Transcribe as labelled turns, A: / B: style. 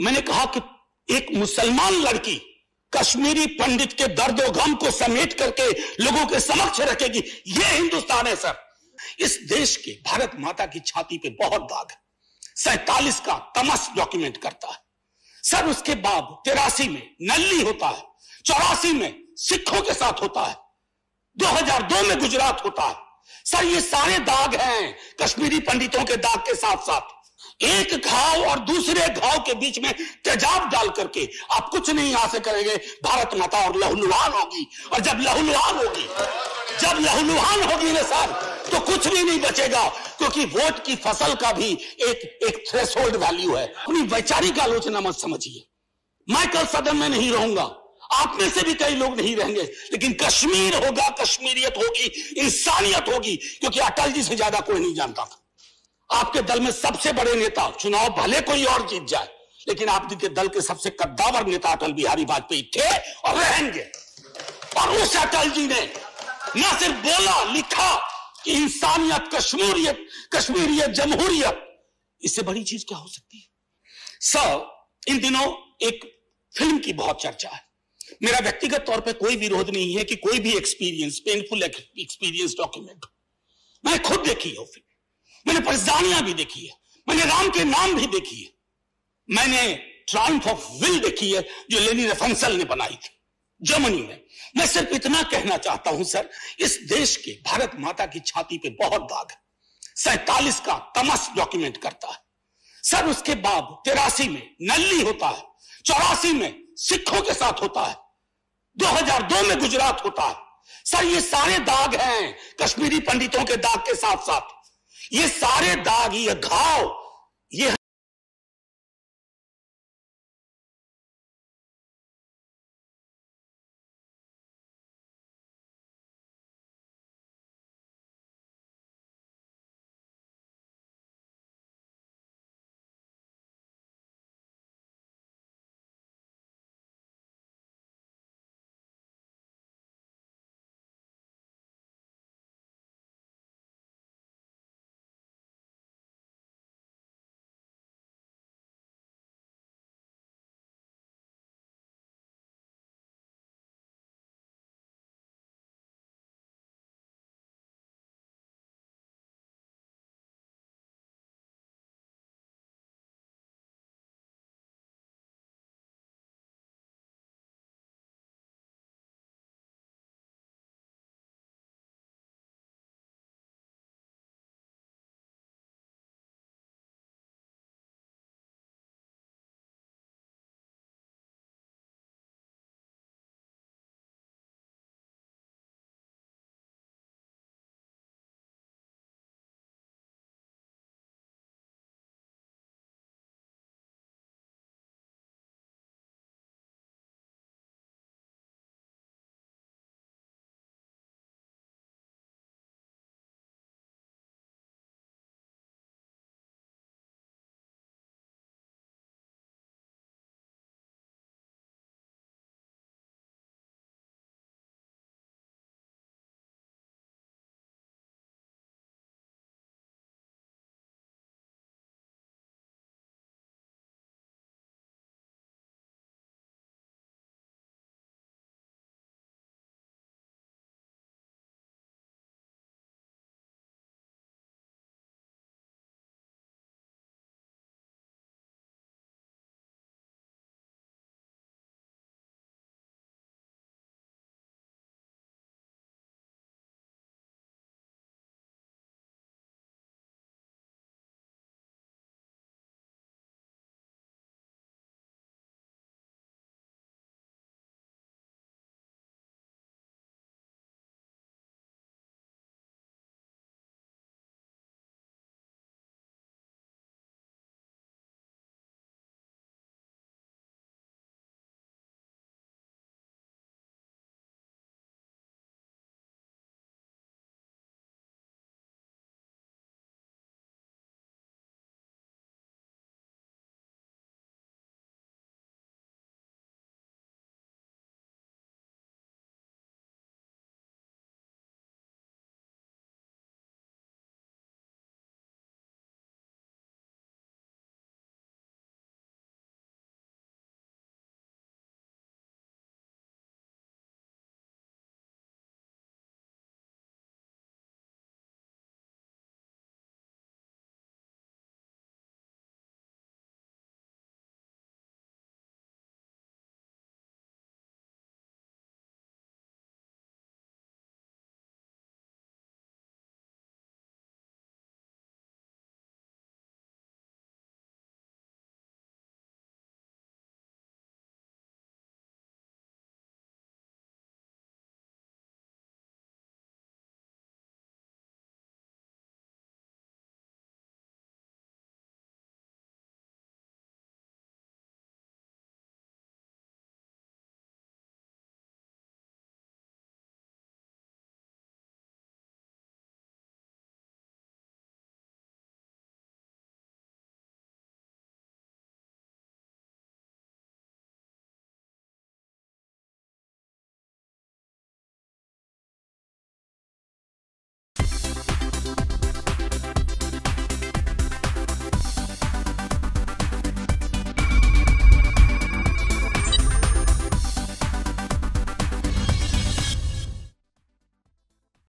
A: मैंने कहा कि एक मुसलमान लड़की कश्मीरी पंडित के दर्द गम को समेट करके लोगों के समक्ष रखेगी। यह हिंदुस्तान है, सर। इस देश के भारत माता की छाती पे बहुत दाग है। सैतालीस का तमस डॉक्यूमेंट करता है। सर, उसके बाद तिरासी में नल्ली होता है। चौरासी में सिखों के साथ होता है। 2002 में गुजरात होता है। सर, ये सारे दाग हैं कश्मीरी पंडितों के दाग के साथ साथ एक घाव और दूसरे घाव के बीच में तेजाब डाल करके आप कुछ नहीं यहाँ से करेंगे। भारत माता और लहूलुहान होगी। और जब लहूलुहान होगी, जब लहूलुहान होगी ना सर तो कुछ भी नहीं बचेगा, क्योंकि वोट की फ़सल का भी एक एक थ्रेशोल्ड वैल्यू है। अपनी वैचारिक आलोचना मत समझिए। मैं कल सदन में नहीं रहूँगा। आप में से भी कई लोग नहीं रहेंगे। लेकिन कश्मीर होगा, कश्मीरियत होगी, इंसानियत होगी, क्योंकि अटल जी से ज़्यादा कोई नहीं जानता था। आपके दल में सबसे बड़े नेता, चुनाव भले कोई और जीत जाए, लेकिन आपके दल के सबसे कद्दावर नेता अटल बिहारी वाजपेयी थे और रहेंगे। और उस अटल जी ने न सिर्फ़ बोला, लिखा कि इंसानियत, कश्मीरियत कश्मीरियत, जमहूरियत, इससे बड़ी चीज़ क्या हो सकती है? सर, इन दिनों एक फ़िल्म की बहुत चर्चा है। मेरा व्यक्तिगत तौर पे कोई विरोध नहीं है कि कोई भी एक्सपीरियंस पेनफुल एक्सपीरियंस डॉक्यूमेंट मैं खुद देखी हो फ़िल्म। मैंने परेशानियाँ भी देखी है, मैंने राम के नाम भी देखी है। मैंने ट्राइम्फ ऑफ़ विल देखी है, जो लेनी रफंसल ने बनाई थी, जर्मनी में। मैं सिर्फ़ इतना कहना चाहता हूँ, सर, इस देश के भारत माता की छाती पे बहुत दाग है। सैतालीस का तमस डॉक्यूमेंट करता है। सर, उसके बाद तिरासी में नल्ली होता है, चौरासी में सिखों के साथ होता है 2002 में गुजरात होता है। सर, ये सारे दाग हैं, कश्मीरी पंडितों के दाग के साथ साथ ये सारे दाग ये घाव ये